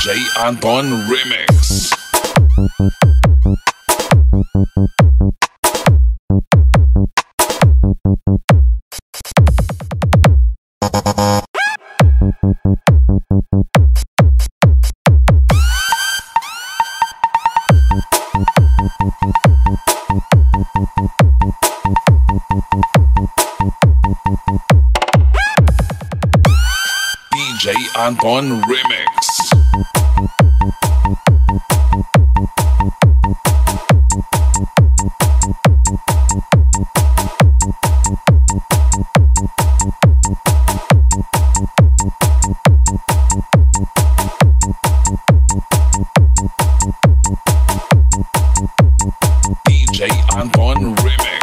DJ Anton Remix. DJ Anton Remix. DJ Anton Remix.